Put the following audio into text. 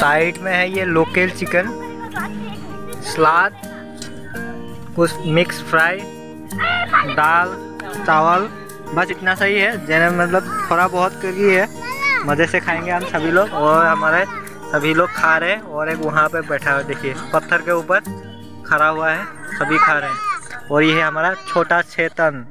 Side में है ये लोकल चिकन, सलाद, कुछ मिक्स फ्राई दाल, चावल, बस इतना सही है। जैसे मतलब थोड़ा बहुत करी है मज़े से खाएँगे हम सभी लोग और हमारे सभी लोग खा रहे हैं और एक वहाँ पे बैठा हुआ देखिए, पत्थर के ऊपर खड़ा हुआ है, सभी खा रहे हैं। और ये है हमारा छोटा चेतन